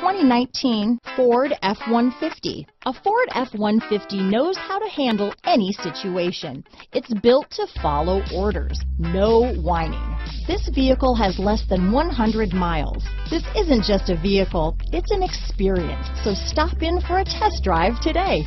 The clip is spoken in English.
2019 Ford F-150. A Ford F-150 knows how to handle any situation. It's built to follow orders, no whining. This vehicle has less than 100 miles. This isn't just a vehicle, it's an experience. So stop in for a test drive today.